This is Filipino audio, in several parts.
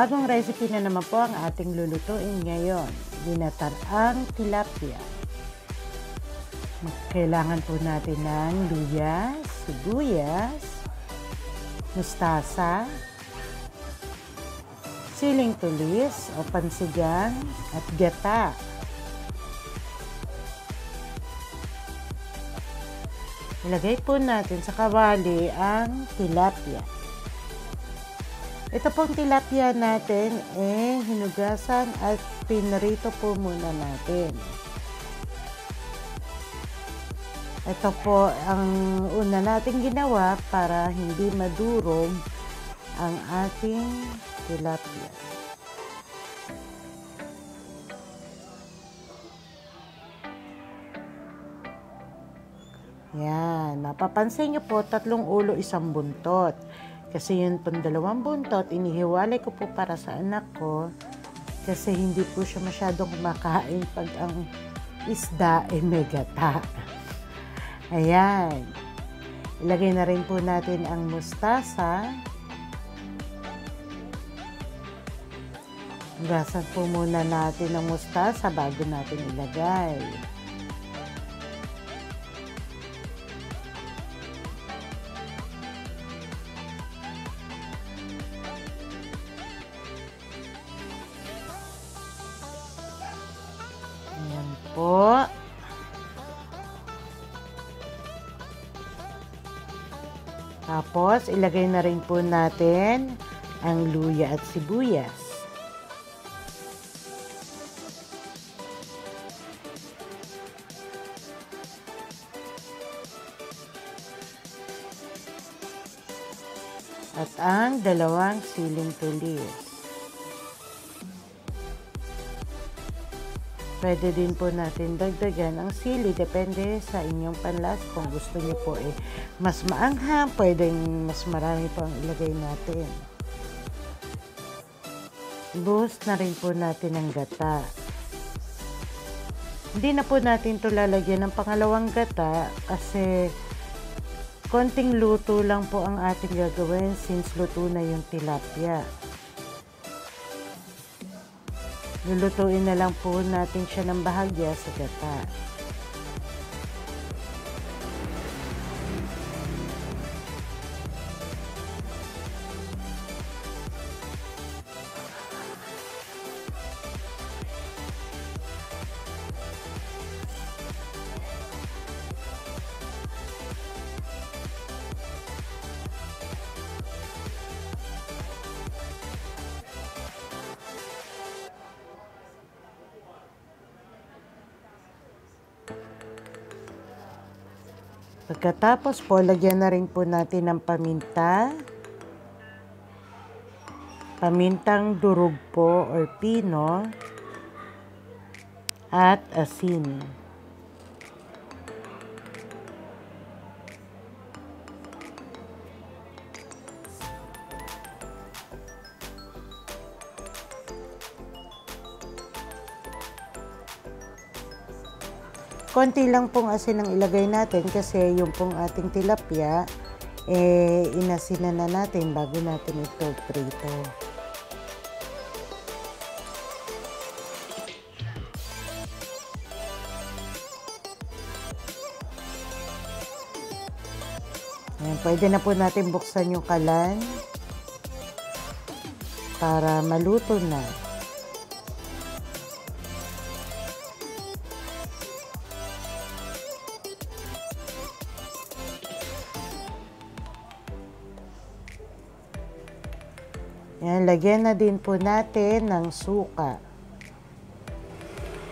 Panibagong recipe na naman po ang ating lulutuin ngayon. Binataraang tilapia. Kailangan po natin ng luya, sibuyas, mustasa, siling tulis o pansigang at gata. Ilagay po natin sa kawali ang tilapia. Ito pong tilapia natin, eh, hinugasan at pinarito po muna natin. Ito po ang una natin ginawa para hindi madurog ang ating tilapia. Yan, mapapansin nyo po, tatlong ulo, isang buntot. Kasi yun pong dalawang buntot, inihiwalay ko po para sa anak ko kasi hindi po siya masyadong kumakain pag ang isda ay may gata. Ayan. Ilagay na rin po natin ang mustasa. Gasan po muna natin ang mustasa bago natin ilagay. Po. Tapos, ilagay na rin po natin ang luya at sibuyas. At ang dalawang siling tulis. Pwede din po natin dagdagan ang sili. Depende sa inyong panlas. Kung gusto niyo po eh mas maanghang, pwedeng mas marami po ang ilagay natin. Buhos na rin po natin ang gata. Hindi na po natin ito lalagyan ng pangalawang gata kasi konting luto lang po ang ating gagawin since luto na yung tilapia. Lulutuin na lang po natin siya ng bahagya sa gata. Pagkatapos po, lagyan na rin po natin ng paminta. Pamintang durog po or pino. At asin. Konti lang pong asin ang ilagay natin kasi yung pong ating tilapia, eh, inasinan na natin bago natin ito prito. Ayan, pwede na po natin buksan yung kalan para maluto na. Yan, lagyan na din po natin ng suka.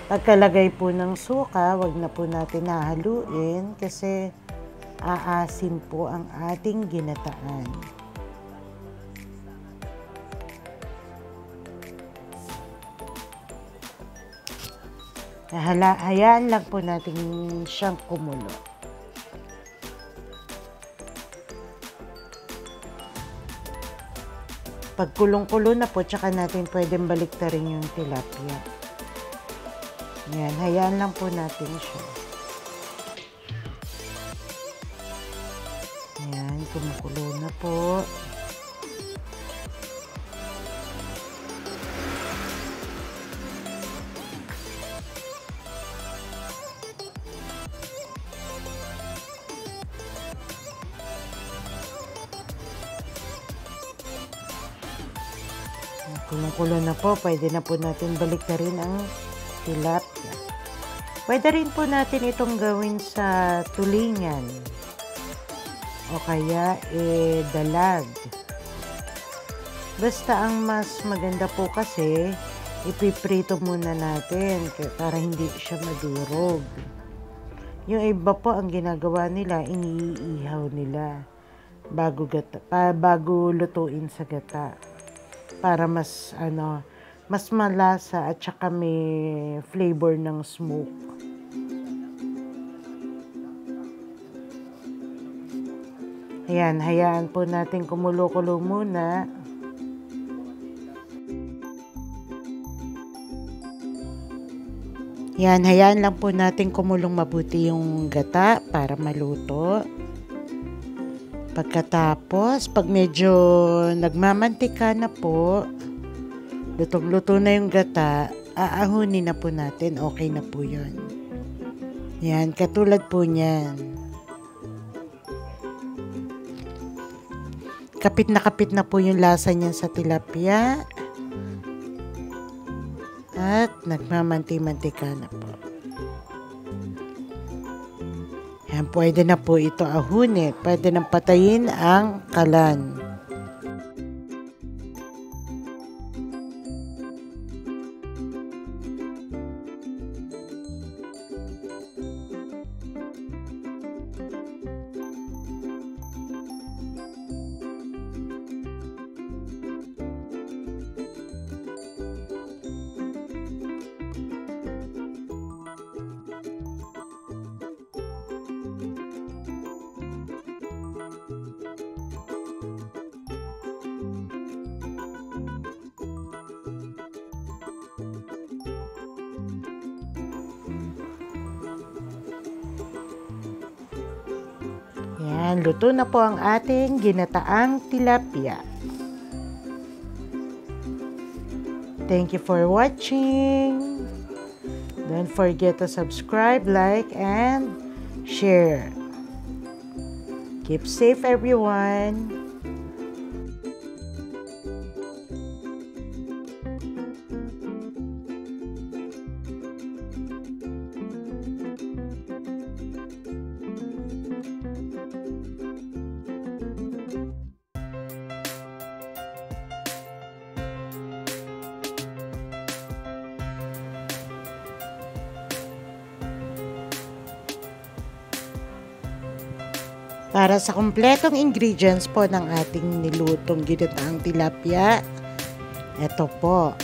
Pagkalagay po ng suka, wag na po natin nahaluin kasi aasim po ang ating ginataan. Hayaan lang po natin siyang kumulo. Pag kulong-kulo na po, tsaka natin pwedeng baliktarin yung tilapia. Yan, hayaan lang po natin siya. Yan, kumukulo na po. Kulong-kulo na po, pwede na po natin balik na rin ang tilapia. Pwede rin po natin itong gawin sa tulingan o kaya eh dalag. Basta ang mas maganda po kasi ipiprito muna natin para hindi siya madurog. Yung iba po ang ginagawa nila, iniihaw nila bago gata, pa, bago lutuin sa gata para mas ano mas malasa at saka may flavor ng smoke. Ayan, hayaan po natin kumulo-kulo muna. Yan, hayaan lang po natin kumulong mabuti yung gata para maluto. Pagkatapos, pag medyo nagmamantika na po, lutong-luto na yung gata, aahunin na po natin. Okay na po yun. Yan, katulad po niyan. Kapit na kapit na po yung lasa niyan sa tilapia. At nagmamanti-mantika na po. Yan, pwede na po ito ahunin. Pwede nang patayin ang kalan. Yan, luto na po ang ating ginataang tilapia. Thank you for watching. Don't forget to subscribe, like, and share. Keep safe, everyone. Para sa kumpletong ingredients po ng ating nilutong ginataang tilapia, ito po,